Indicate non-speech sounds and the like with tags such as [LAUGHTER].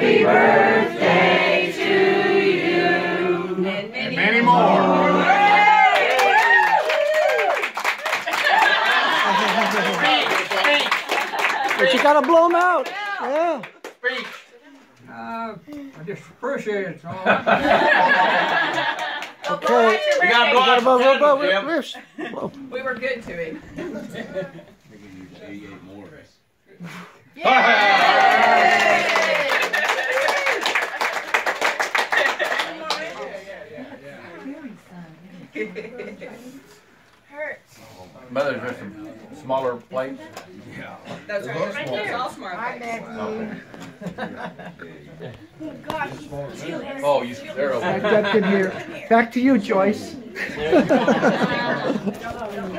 Happy birthday to you. And many, and many more. more. but you gotta blow them out. Yeah. Uh, I just appreciate it. [LAUGHS] Okay. We gotta We were good to him. Yeah. Hurts. Mother's just some smaller plates. That's right. It's all smart. Hi, things. Matthew. Oh, oh, oh you, they're over. Back up in here. Back to you, Joyce. [LAUGHS] [LAUGHS]